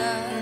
die.